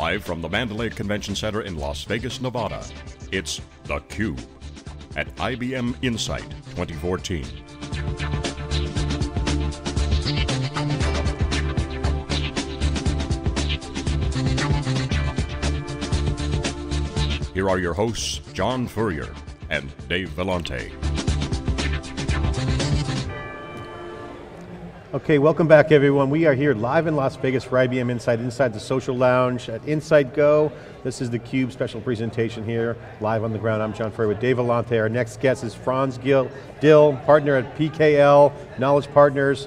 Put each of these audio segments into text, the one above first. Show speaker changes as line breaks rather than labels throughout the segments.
Live from the Mandalay Convention Center in Las Vegas, Nevada, it's The theCUBE at IBM Insight 2014. Here are your hosts, John Furrier and Dave Vellante.
Okay, welcome back everyone. We are here live in Las Vegas for IBM Insight, inside the social lounge at Insight Go. This is the CUBE special presentation here, live on the ground. I'm John Furrier with Dave Vellante. Our next guest is Franz Gil, Dill, partner at PKL, Knowledge Partners.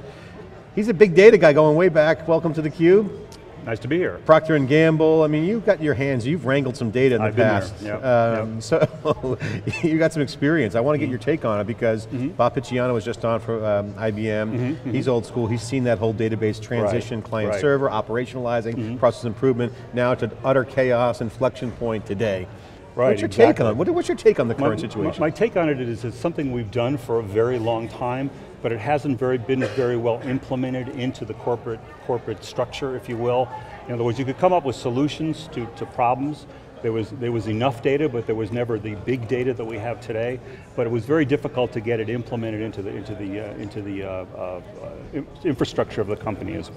He's a big data guy going way back. Welcome to the CUBE.
Nice to be here.
Procter & Gamble, I mean, you've got your hands, you've wrangled some data in the
I've been
past.
yep,
Um,
yep.
So, you got some experience. I want to get your take on it because
Mm-hmm.
Bob Picciano was just on for um, IBM. He's old school, he's seen that whole database transition, client
right. Mm-hmm.
server, operationalizing, process improvement, now to utter chaos, inflection point today.
Right,
What's your
exactly.
take on it? What, what's your take on the current
my,
situation?
My, my take on it is it's something we've done for a very long time, but it hasn't very been very well implemented into the corporate corporate structure, if you will. In other words, you could come up with solutions to, to problems. There was, there was enough data, but there was never the big data that we have today. But it was very difficult to get it implemented into the, into the, uh, into the uh, uh, uh, infrastructure of the company as,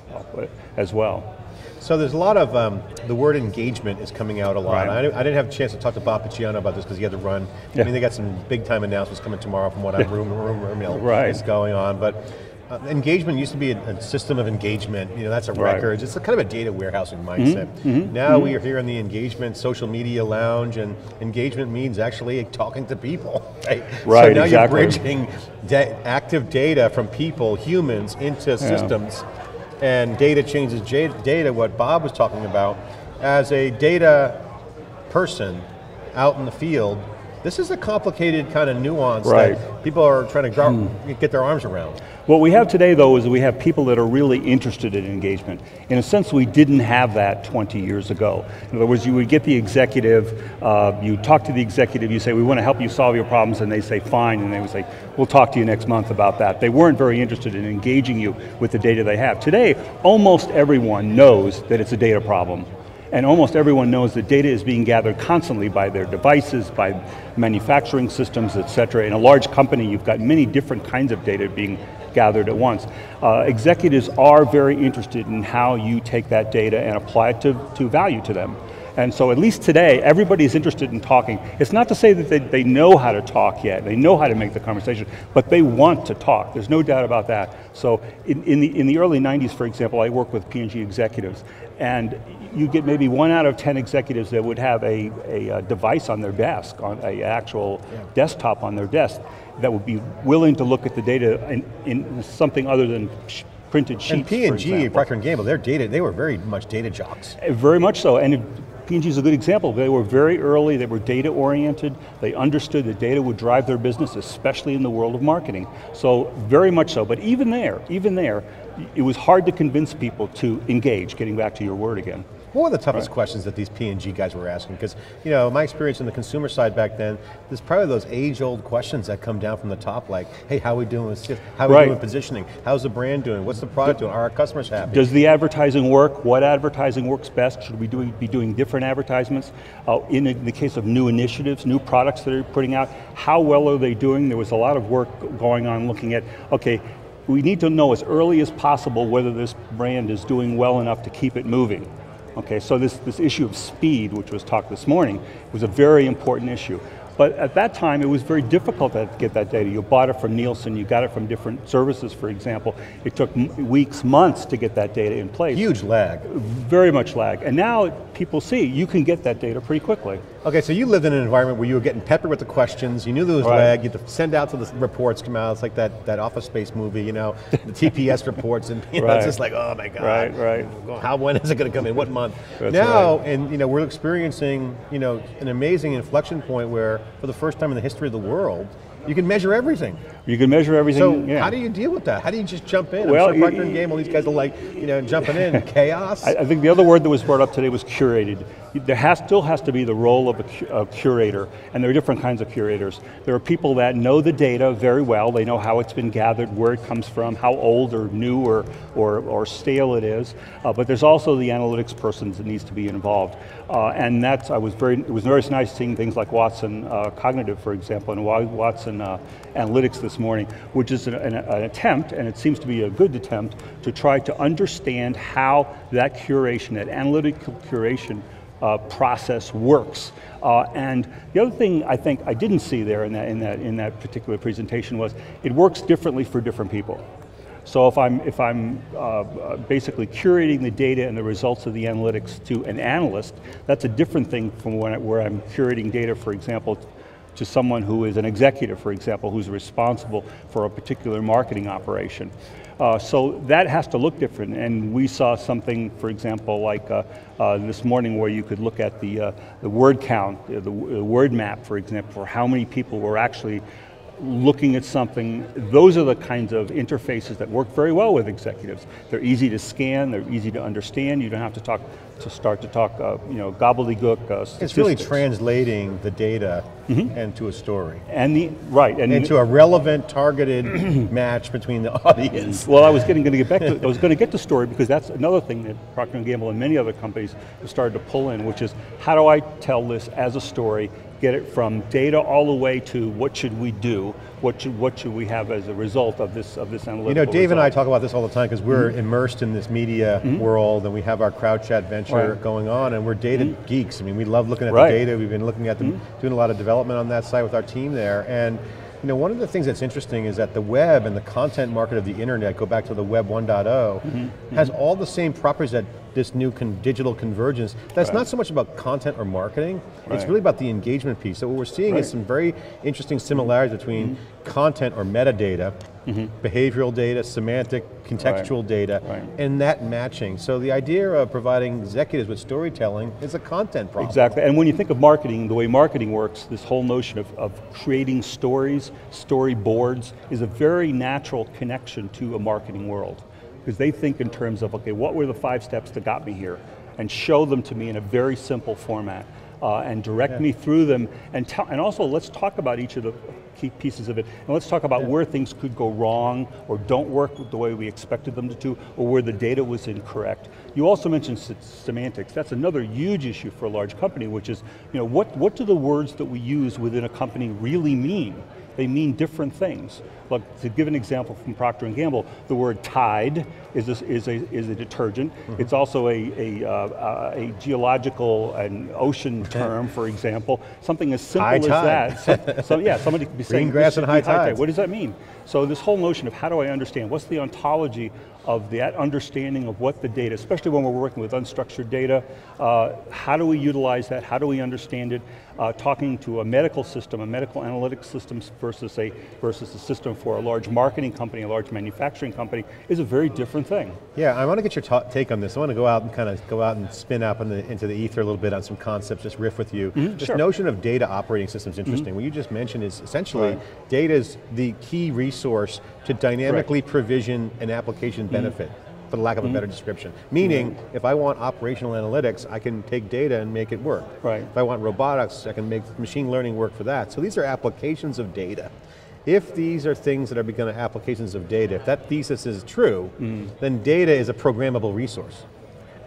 as well.
So there's a lot of, um, the word engagement is coming out a lot.
Right.
I, didn't- I didn't have a chance to talk to Bob Picciano about this because he had to run. I mean, they got some big time announcements coming tomorrow from what I'm rumor, rumor mill
Right.
is going on. But uh, engagement used to be a, a system of engagement. You know, that's a
Right.
records. It's a kind of a data warehousing mindset.
Mm-hmm.
Now we are here in the engagement social media lounge, and engagement means actually talking to people. Right. So
Right,
now
exactly.
you're bridging da- active data from people, humans, into systems and data changes data, what Bob was talking about, as a data person out in the field, this is a complicated kind of nuance
Right.
that people are trying to grab, get their arms around.
What we have today, though, is we have people that are really interested in engagement. In a sense, we didn't have that 20 years ago. In other words, you would get the executive, uh, you talk to the executive, you say, we want to help you solve your problems, and they say, fine, and they would say, we'll talk to you next month about that. They weren't very interested in engaging you with the data they have. Today, almost everyone knows that it's a data problem. And almost everyone knows that data is being gathered constantly by their devices, by manufacturing systems, et cetera. In a large company, you've got many different kinds of data being gathered at once. Uh, executives are very interested in how you take that data and apply it to, to value to them. And so at least today, everybody's interested in talking. It's not to say that they, they know how to talk yet, they know how to make the conversation, but they want to talk. There's no doubt about that. So in, in, the, in the early 90s, for example, I worked with P&G executives, and you get maybe one out of 10 executives that would have a, a, uh device on their desk, on a actual desktop on their desk, that would be willing to look at the data in, in something other than sh- printed sheets,
And P&G. Procter & Gamble, their data, they were very much data jocks.
Very much so, and P&G is a good example. They were very early, they were data oriented, they understood that data would drive their business, especially in the world of marketing. So very much so, but even there, even there, it was hard to convince people to engage, getting back to your word again.
What were the toughest questions that these P&G guys were asking? Because, you know, my experience in the consumer side back then, there's probably those age-old questions that come down from the top, like, hey, how are we doing with? How are we doing positioning? How's the brand doing? What's the product doing? Are our customers happy?
Does the advertising work? What advertising works best? Should we do, be doing different advertisements? Uh, in the case of new initiatives, new products that are putting out, how well are they doing? There was a lot of work going on looking at, okay, we need to know as early as possible whether this brand is doing well enough to keep it moving. Okay, so this, this issue of speed, which was talked this morning, was a very important issue. But at that time, it was very difficult to get that data. You bought it from Nielsen, you got it from different services, for example. It took m- weeks, months to get that data in place.
Huge lag.
Very much lag. And now people see you can get that data pretty quickly.
Okay, so you lived in an environment where you were getting peppered with the questions, you knew there was
Right.
lag, you had to send out to the reports come out, it's like that, that Office Space movie, you know, the TPS reports, and you know, it's just like, oh my God.
Right, right.
How, when is it going to come in, what month?
That's
now, and you know, we're experiencing, you know, an amazing inflection point where, for the first time in the history of the world, You can measure everything.
You can measure everything.
So
yeah.
how do you deal with that? How do you just jump in?
Well,
I'm sure Procter and Gamble, these guys are like, you know, jumping in, chaos.
I, I think the other word that was brought up today was curated. There has, still has to be the role of a, cu- a curator, and there are different kinds of curators. There are people that know the data very well, they know how it's been gathered, where it comes from, how old or new or, or, or stale it is, uh, but there's also the analytics person that needs to be involved. Uh, and that's, I was very, it was very nice seeing things like Watson uh, Cognitive, for example, and Watson uh, Analytics this morning, which is an, an, attempt, and it seems to be a good attempt, to try to understand how that curation, that analytical curation uh, process works. Uh, and the other thing I think I didn't see there in that, in, that, in that particular presentation was it works differently for different people. So if I'm, if I'm uh, uh, basically curating the data and the results of the analytics to an analyst, that's a different thing from when where I'm curating data, for example, to someone who is an executive, for example, who's responsible for a particular marketing operation. Uh, so that has to look different, and we saw something, for example, like uh, uh, this morning where you could look at the, uh, the word count, uh, the, the word map, for example, for how many people were actually looking at something, those are the kinds of interfaces that work very well with executives. They're easy to scan, they're easy to understand, you don't have to talk, to start to talk, uh, you know, gobbledygook uh,
it's really translating the data
Mm-hmm.
into a story.
And the, right, and
Into a relevant, targeted match between the audience.
Well, I was getting going to get back to I was going to get to story because that's another thing that Procter and Gamble and many other companies have started to pull in, which is how do I tell this as a story, get it from data all the way to what should we do, what should what should we have as a result of this of this analytical.
You know, Dave and I talk about this all the time because we're mm-hmm. immersed in this media mm-hmm. world and we have our CrowdChat venture
Mm-hmm. Right.
going on and we're data mm-hmm. geeks. I mean, we love looking at
Right.
the data. We've been looking at them, doing a lot of development on that site with our team there. And you know, one of the things that's interesting is that the web and the content market of the internet, go back to the web 1.0, has all the same properties that this new con- digital convergence. That's not so much about content or marketing, it's really about the engagement piece. So what we're seeing is some very interesting similarities between mm-hmm. content or metadata, mm-hmm. behavioral data, semantic, contextual data,
Right.
and that matching. So the idea of providing executives with storytelling is a content problem.
Exactly, and when you think of marketing, the way marketing works, this whole notion of, of creating stories, storyboards, is a very natural connection to a marketing world. Because they think in terms of, okay, what were the five steps that got me here? And show them to me in a very simple format. Uh, and direct me through them, and, tell, and also let's talk about each of the key pieces of it, and let's talk about where things could go wrong, or don't work the way we expected them to do, or where the data was incorrect. You also mentioned se- semantics. That's another huge issue for a large company, which is, you know, what, what do the words that we use within a company really mean? They mean different things. Look, to give an example from Procter & Gamble, the word Tide is a, is a, is a detergent.
Mm-hmm.
It's also a, a, uh, a geological and ocean term, for example. Something as simple
High
as
tide.
that. So, so yeah, somebody could be saying,
grass and
should
high
be tide. What does that mean? So this whole notion of how do I understand, what's the ontology of that understanding of what the data, especially when we're working with unstructured data, uh, how do we utilize that, how do we understand it? Uh, talking to a medical system, a medical analytics system versus a, versus a system for a large marketing company, a large manufacturing company, is a very different thing.
Yeah, I want to get your ta- take on this. I want to go out and kind of go out and spin up in the, into the ether a little bit on some concepts, just riff with you. this
Mm-hmm, sure. Mm-hmm.
notion of data operating systems is interesting. What you just mentioned is essentially
Right.
data is the key resource to dynamically provision an application
Mm-hmm.
benefit. For the lack of a better description. Meaning, if I want operational analytics, I can take data and make it work.
Right.
If I want robotics, I can make machine learning work for that. So these are applications of data. If these are things that are becoming applications of data, if that thesis is true,
Mm.
then data is a programmable resource.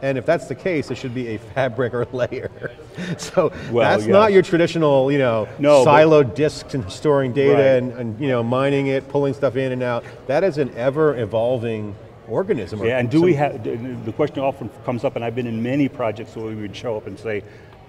And if that's the case, it should be a fabric or layer. so
Well,
that's not your traditional, you know,
No,
siloed disks and storing data
Right.
and, and you know mining it, pulling stuff in and out. That is an ever evolving organism. or
Yeah, and do we have, the question often comes up, and I've been in many projects where we would show up and say,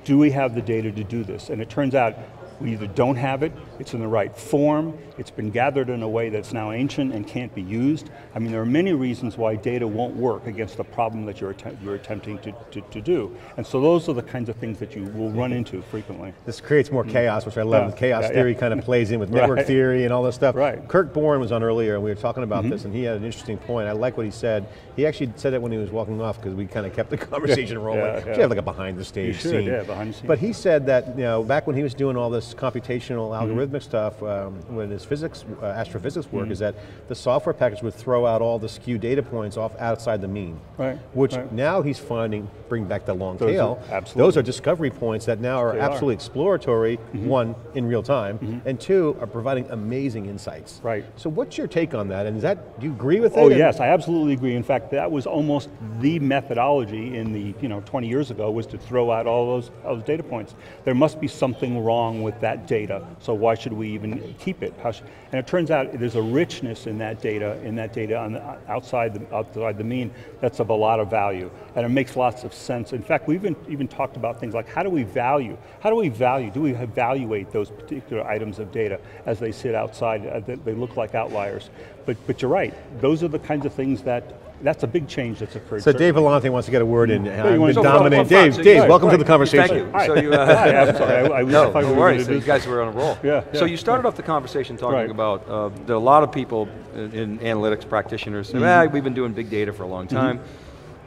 do we have the data to do this? And it turns out we either don't have it, it's in the right form, it's been gathered in a way that's now ancient and can't be used. I mean, there are many reasons why data won't work against the problem that you're, attem- you're attempting to, to, to do. And so those are the kinds of things that you will run into frequently.
This creates more mm. chaos, which I love.
Yeah,
chaos
yeah,
theory
yeah.
kind of plays in with network
Right.
theory and all this stuff.
Right.
Kirk Borne was on earlier, and we were talking about mm-hmm. this, and he had an interesting point. I like what he said. He actually said it when he was walking off because we kind of kept the conversation rolling.
yeah,
Should
yeah.
have like a behind the stage
should,
scene.
yeah, behind the scenes.
But he said that you know back when he was doing all this computational algorithmic stuff um, when his physics, uh, astrophysics work is that the software package would throw out all the skew data points off outside the mean.
Right,
Which
right.
now he's finding, bring back the long
Those are-
tail.
absolutely.
Those are discovery points that now are
They are. Mm-hmm.
absolutely exploratory, one, in real time, and two, are providing amazing insights.
Right.
So what's your take on that? And is that, do you agree with it?
Oh yes, I absolutely agree. In fact, that was almost the methodology in the, you know, 20 years ago was to throw out all those, those data points. There must be something wrong with that data, so why should we even keep it? And it turns out there's a richness in that data, in that data on the, outside, the, outside the mean that's of a lot of value, and it makes lots of sense. In fact, we've even, even talked about things like how do we value, how do we value, do we evaluate those particular items of data as they sit outside, they look like outliers. But, but you're right, those are the kinds of things that, that's a big change that's occurred.
So Dave. Vellante wants to get a word in.
you
I've been
So,
dominating.
fun, fun,
Dave,
so
Dave,
guys-
welcome to the conversation.
Thank you.
Hi.
So you, uh,
Hi, I'm sorry, I, I,
no,
I
no worries. So you guys were on a roll.
Yeah,
So you started off the conversation talking
Right.
about uh, there are a lot of people in, in analytics practitioners say,
Mm-hmm.
ah, we've been doing big data for a long time.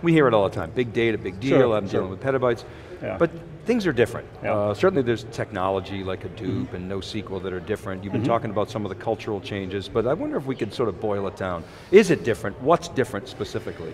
We hear it all the time. Big data, big deal.
Sure,
I'm
sure.
dealing with petabytes.
Yeah.
But things are different.
Yeah.
Uh, certainly there's technology like Hadoop and NoSQL that are different. You've been talking about some of the cultural changes, but I wonder if we could sort of boil it down. Is it different? What's different specifically?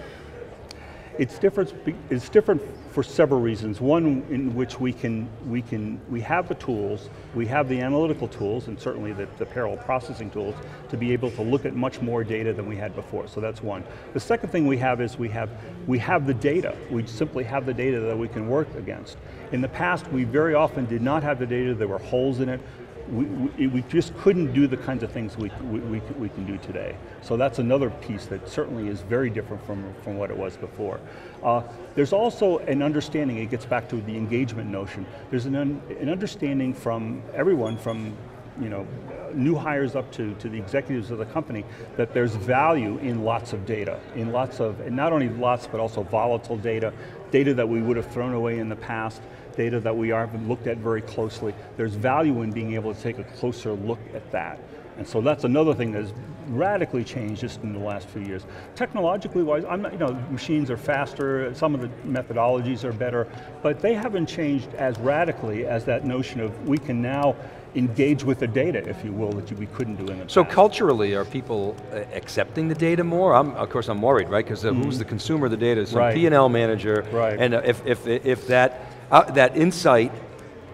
It's different, it's different for several reasons. One in which we can, we can, we have the tools, we have the analytical tools, and certainly the, the parallel processing tools, to be able to look at much more data than we had before, so that's one. The second thing we have is we have, we have the data. We simply have the data that we can work against. In the past, we very often did not have the data, there were holes in it, we, we, we just couldn't do the kinds of things we, we, we, can do today. So that's another piece that certainly is very different from, from what it was before. Uh, there's also an understanding, it gets back to the engagement notion, there's an, un, an understanding from everyone, from you know, new hires up to, to the executives of the company, that there's value in lots of data, in lots of, and not only lots, but also volatile data, data that we would have thrown away in the past, data that we haven't looked at very closely. There's value in being able to take a closer look at that. And so that's another thing that's radically changed just in the last few years. Technologically wise, I'm not, you know, machines are faster, some of the methodologies are better, but they haven't changed as radically as that notion of we can now engage with the data, if you will, that you, we couldn't do in the
So
past.
culturally, are people uh, accepting the data more? I'm, of course, I'm worried, right? Because who's the consumer of the data? Some
Mm-hmm. Right.
P&L manager.
Right.
And uh, if, if, if that, uh, that insight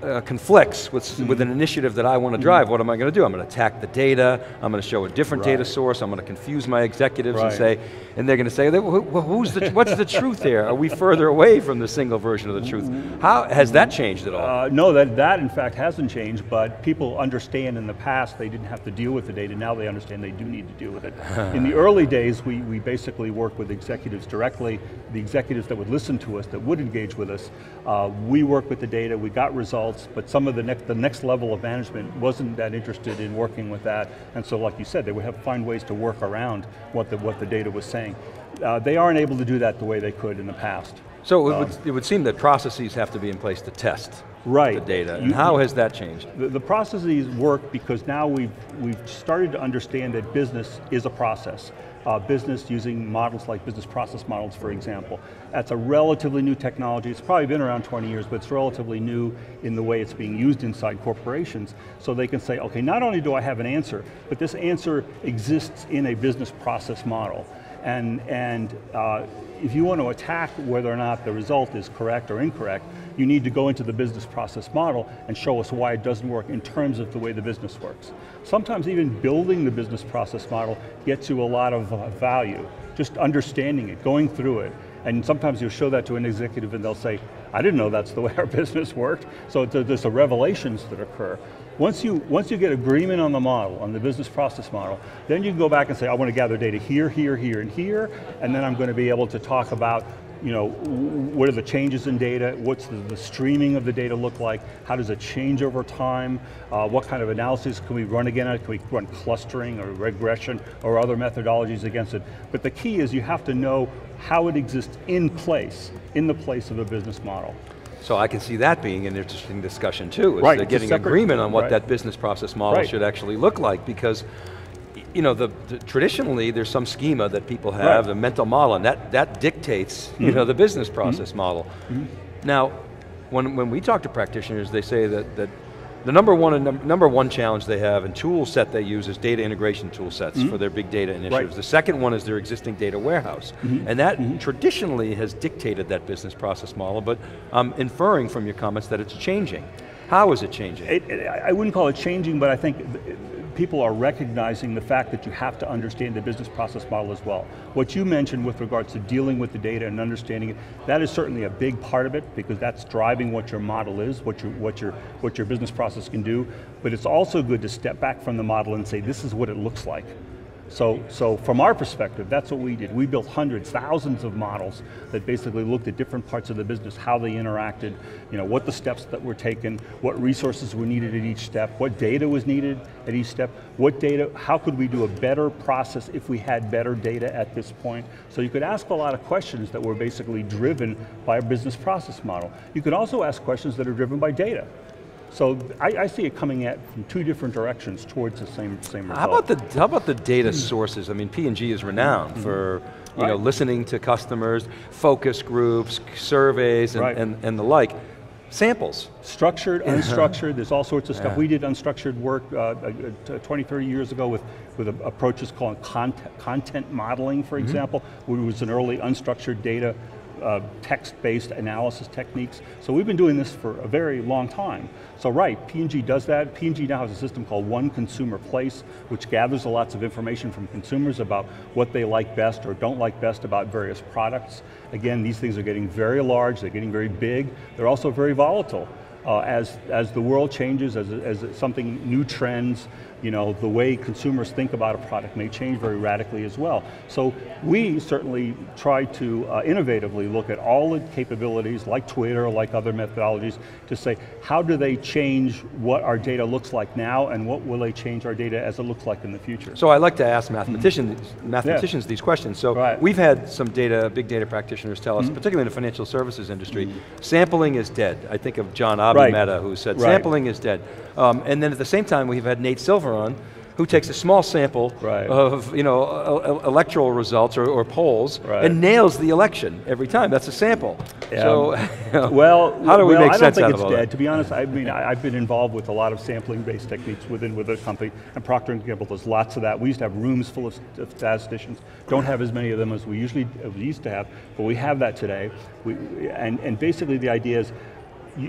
uh, conflicts with,
Mm-hmm.
with an initiative that I want to drive, what am I going to do? I'm going to attack the data, I'm going to show a different data source, I'm going to confuse my executives and say, and they're going to say, "Who- who- who's the, what's the truth here? Are we further away from the single version of the truth? How, has that changed at all?
Uh, no, that, that in fact hasn't changed, but people understand in the past they didn't have to deal with the data, now they understand they do need to deal with it. in the early days, we, we basically worked with executives directly, the executives that would listen to us, that would engage with us. Uh, we worked with the data, we got results, but some of the next, the next level of management wasn't that interested in working with that, and so like you said, they would have to find ways to work around what the, what the data was saying. Uh, they aren't able to do that the way they could in the past.
so it would, it would seem that processes have to be in place to test
Right.
the data. And
You-
how has that changed?
The, the processes work because now we've, we've started to understand that business is a process. Uh, business using models like business process models, for example. That's a relatively new technology. It's probably been around 20 years, but it's relatively new in the way it's being used inside corporations. So they can say, okay, not only do I have an answer, but this answer exists in a business process model. And, and uh, if you want to attack whether or not the result is correct or incorrect, you need to go into the business process model and show us why it doesn't work in terms of the way the business works. Sometimes even building the business process model gets you a lot of uh, value, just understanding it, going through it. And sometimes you'll show that to an executive and they'll say, I didn't know that's the way our business worked. So there's the revelations that occur. Once you, once you get agreement on the model, on the business process model, then you can go back and say, I want to gather data here, here, here, and here, and then I'm going to be able to talk about you know, what are the changes in data? What's the, the streaming of the data look like? How does it change over time? Uh, what kind of analysis can we run against it? Can we run clustering or regression or other methodologies against it? But the key is you have to know how it exists in place, in the place of a business model.
So I can see that being an interesting discussion too, is
Right,
getting
separate-
agreement on what
right.
that business process model
Right.
should actually look like because you know, the, the- traditionally there's some schema that people have,
Right. Mm-hmm.
a mental model, and that, that dictates you know, the business process model. Now, when, when we talk to practitioners, they say that, that The number one number one challenge they have and tool set they use is data integration tool sets mm -hmm. for their big data initiatives. Right. The second one is their existing data warehouse. Mm -hmm. And that mm -hmm. traditionally has dictated that business process model, but I'm inferring from your comments that it's changing. How is it changing? It,
it, I wouldn't call it changing, but I think people are recognizing the fact that you have to understand the business process model as well. What you mentioned with regards to dealing with the data and understanding it, that is certainly a big part of it because that's driving what your model is, what your, what your, what your business process can do, but it's also good to step back from the model and say, this is what it looks like. So, so from our perspective, that's what we did. We built hundreds, thousands of models that basically looked at different parts of the business, how they interacted, you know, what the steps that were taken, what resources were needed at each step, what data was needed at each step, what data, how could we do a better process if we had better data at this point. So you could ask a lot of questions that were basically driven by a business process model. You could also ask questions that are driven by data. So I, I, see it coming at from two different directions towards the same same result.
How about the how about the data sources? I mean, P&G is renowned mm -hmm. for you right. know listening to customers, focus groups, surveys, and, right. and, and the like. Samples.
Structured, unstructured, there's all sorts of stuff. Yeah. We did unstructured work uh, uh, 20, 30 years ago with, with approaches called content, content modeling, for mm -hmm. example, which was an early unstructured data uh, text-based analysis techniques. So we've been doing this for a very long time. So right, P&G does that. P&G now has a system called One Consumer Place, which gathers lots of information from consumers about what they like best or don't like best about various products. Again, these things are getting very large, they're getting very big, they're also very volatile. Uh, as, as the world changes, as, as something new trends, you know, the way consumers think about a product may change very radically as well. So we certainly try to uh, innovatively look at all the capabilities, like Twitter, like other methodologies, to say, how do they change what our data looks like now, and what will they change our data as it looks like in the future?
So I like to ask mathematicians, mm-hmm. mathematicians yeah. these questions. So right. we've had some data, big data practitioners tell us, mm -hmm. particularly in the financial services industry, mm -hmm. sampling is dead. I think of John Abimeta, right. who said right. sampling is dead. Um, and then at the same time, we've had Nate Silver on, who takes a small sample right. of you know, electoral results or, or polls right. and nails the election every time. That's a sample. Yeah. So,
well,
how do we
well,
make sense
out
of
all that? To be honest, I mean, I, have been involved with a lot of sampling-based techniques within with a company, and Procter and Gamble does lots of that. We used to have rooms full of, of statisticians. Don't have as many of them as we usually we used to have, but we have that today. We, and, and basically, the idea is,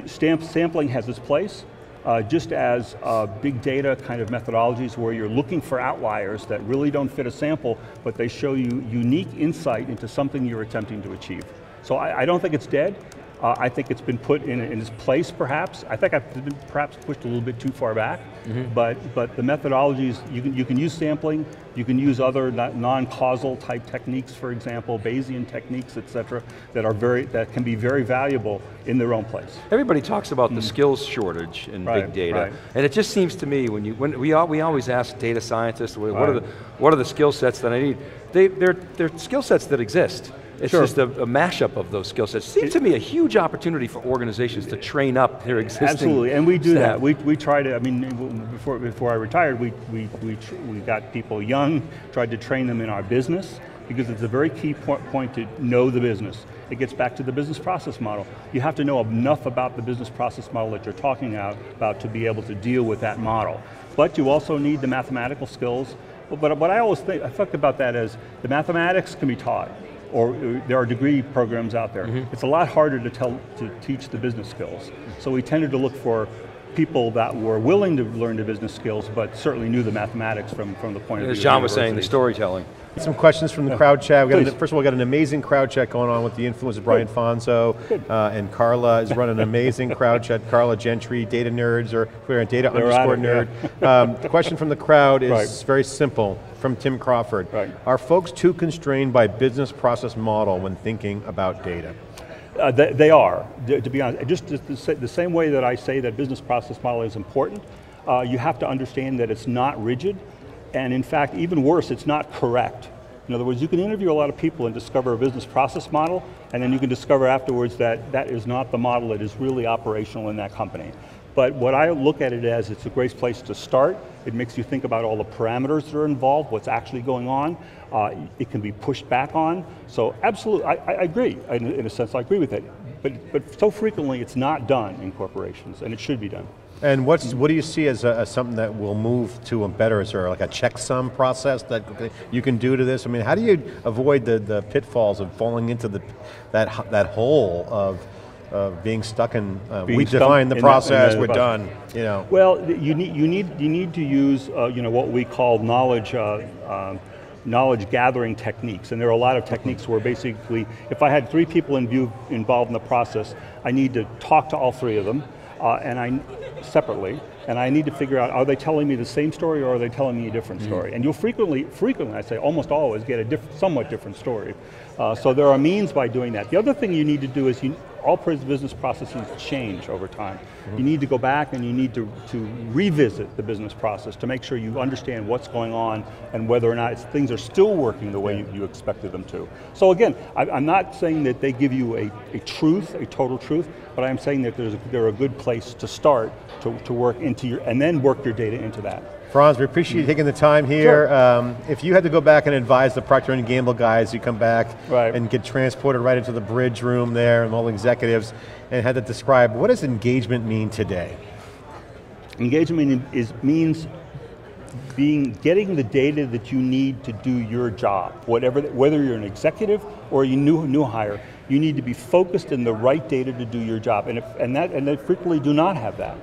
stamp sampling has its place uh, just as uh, big data kind of methodologies where you're looking for outliers that really don't fit a sample, but they show you unique insight into something you're attempting to achieve. So I, I don't think it's dead. Uh, I think it's been put in, in its place, perhaps. I think I've been perhaps pushed a little bit too far back, mm -hmm. but, but the methodologies, you can, you can use sampling, you can use other non-causal type techniques, for example, Bayesian techniques, et cetera, that, are very, that can be very valuable in their own place.
Everybody talks about mm -hmm. the skills shortage in right, big data, right. and it just seems to me, when you, when we, we always ask data scientists, what, right. are, the, what are the skill sets that I need? They, they're, they're skill sets that exist. It's sure. just a, a, mashup of those skill sets. Seems it, to me a huge opportunity for organizations to train up their existing
Absolutely, and we do staff. that. We, we try to, I mean, before, before I retired, we, we, we, we got people young, tried to train them in our business, because it's a very key point to know the business. It gets back to the business process model. You have to know enough about the business process model that you're talking about to be able to deal with that model. But you also need the mathematical skills. But what I always think, I think about that as the mathematics can be taught or uh, there are degree programs out there. Mm -hmm. It's a lot harder to, tell, to teach the business skills. So we tended to look for people that were willing to learn the business skills, but certainly knew the mathematics from, from the point of
view
As
John was saying, the storytelling.
Some questions from the yeah. crowd chat. An, first of all, we got an amazing crowd chat going on with the influence of Brian Fanzo, uh, and Carla is running an amazing crowd chat. Carla Gentry, data nerds, or we're data They're underscore it, nerd. Yeah. Um, the question from the crowd is right. very simple from Tim Crawford. Right. Are folks too constrained by business process model when thinking about data?
Uh, they, they, are, to, be honest. Just the, the, same way that I say that business process model is important, uh, you have to understand that it's not rigid, and in fact, even worse, it's not correct. In other words, you can interview a lot of people and discover a business process model, and then you can discover afterwards that that is not the model that is really operational in that company. But what I look at it as, it's a great place to start. It makes you think about all the parameters that are involved, what's actually going on. Uh, it can be pushed back on. So absolutely, I, I agree. In, in a sense, I agree with it. But, but so frequently, it's not done in corporations, and it should be done.
And what's, what do you see as, a, as something that will move to a better, is there like a checksum process that you can do to this? I mean, how do you avoid the, the pitfalls of falling into the, that, that hole of, of being stuck in, uh,
Being
we define the process,
in
we're done, you know?
Well, you need, you need, you need to use uh, you know, what we call knowledge, uh, um, knowledge gathering techniques. And there are a lot of techniques where basically, if I had three people in view, involved in the process, I need to talk to all three of them, uh, and I separately, and I need to figure out, are they telling me the same story or are they telling me a different mm-hmm. story? And you'll frequently, frequently, I say almost always, get a diff somewhat different story. Uh, so there are means by doing that. The other thing you need to do is, you, all business processes change over time. Mm -hmm. You need to go back and you need to, to revisit the business process to make sure you understand what's going on and whether or not things are still working the way you, you expected them to. So again, I, am not saying that they give you a, a truth, a total truth, but I'm saying that there's a, they're a good place to start to, to work into your, and then work your data into that.
Franz, we appreciate you taking the time here. Sure. Um, if you had to go back and advise the Procter & Gamble guys, you come back right. and get transported right into the bridge room there and all the executives, and had to describe, what does engagement mean today?
Engagement is, means being, getting the data that you need to do your job, whatever, whether you're an executive or a new, new hire, you need to be focused in the right data to do your job, and, if, and, that, and they frequently do not have that.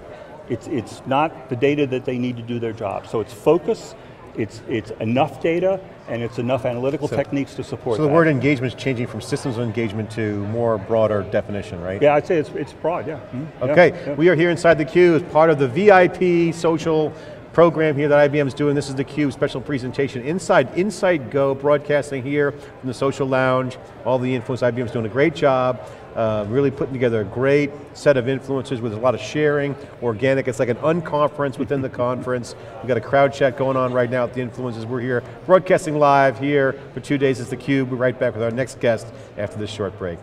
It's, it's not the data that they need to do their job. So it's focus, it's, it's enough data, and it's enough analytical so, techniques to support
So the
that.
word engagement is changing from systems of engagement to more broader definition, right?
Yeah, I'd say it's, it's broad, yeah. Mm
-hmm. Okay, yeah, yeah. we are here inside the Cube as part of the VIP social program here that IBM's doing. This is the Cube special presentation inside Inside Go, broadcasting here from the social lounge. All the influence, IBM's doing a great job. Uh, really putting together a great set of influencers with a lot of sharing, organic. It's like an unconference within the conference. We've got a crowd chat going on right now with the influencers. We're here broadcasting live here for two days as theCUBE. We're right back with our next guest after this short break.